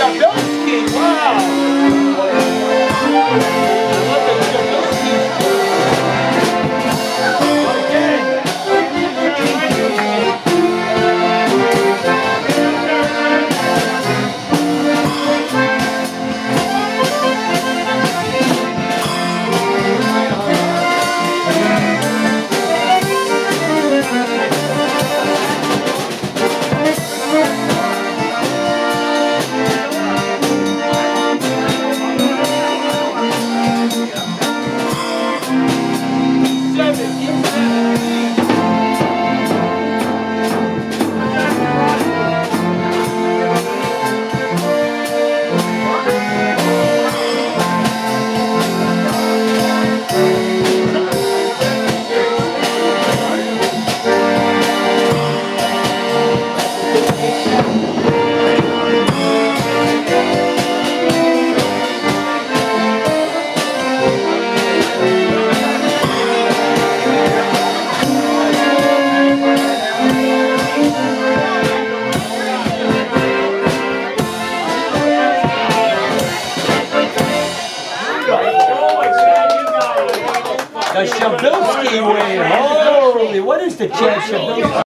Wow. Shabilsky way. Holy, what is the Shabilsky?